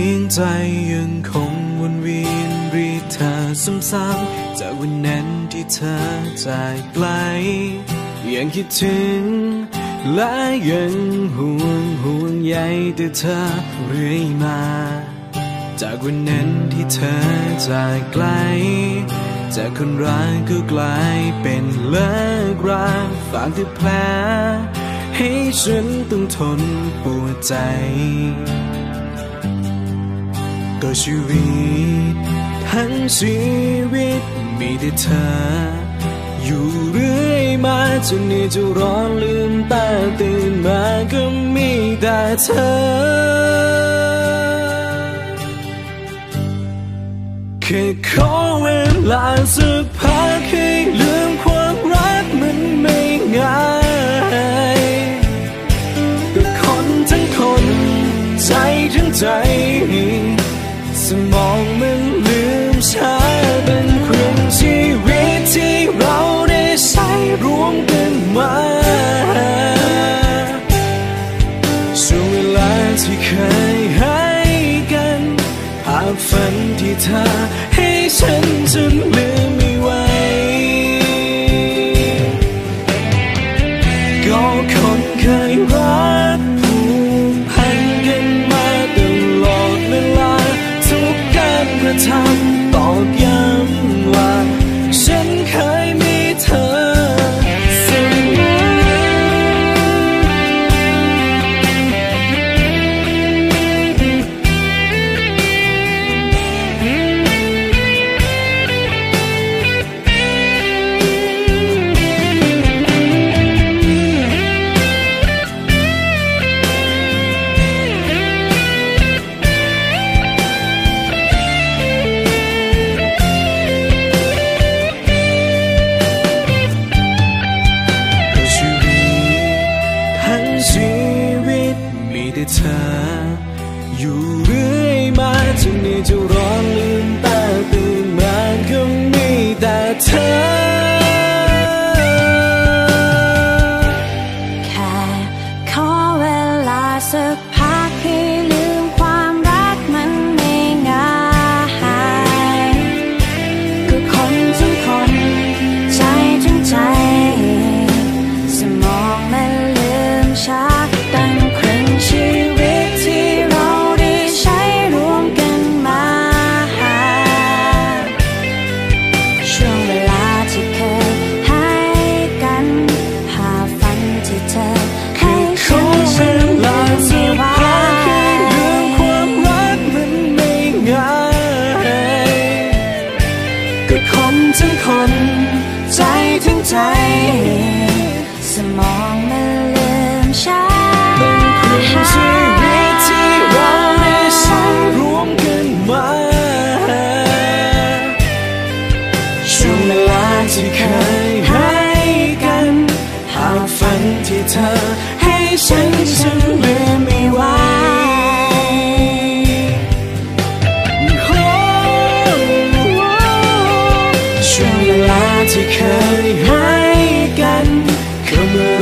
ียงใจยังคงวนเวียนรีเธอซ้ำๆจากวันนั้นที่เธอจากไกล ยังคิดถึง และยังห่วงห่วงใยแต่เธอเรื่อยมา จากวันนั้นที่เธอจากไกล จากคนรักก็กลายเป็นเลิกราฝากแต่แผลให้ฉันต้องทนปวดใจ ก็ชีวิต ทั้งชีวิตมีแต่เธอ อยู่เรื่อยมาจนนี่จะร้อนลืมตาตื่นมาก็มีแต่เธอ แค่ขอเวลาสักพักให้ลืมความรักมันไม่ง่ายก็คนทั้งคน ใจทั้งใจ สมองมันลืมช้าเป็นครึ่งชีวิตที่เราได้ใช้รวมกันมาช่วงเวลาที่เคยให้กันภาพฝันที่เธอให้ฉันจนลืมไม่ไหวก็คนเคยรัก ตมีแต่เธอ อยู่เรื่อยมาจนนี่จะร้องลืมตาตื่นมาก็มีแต่เธอ แค่ขอเวลาสักพัก ที่เธอให้ฉันฉันลืมไม่ไหวช่วงเวลาที่เคยให้กันคือเมื่อ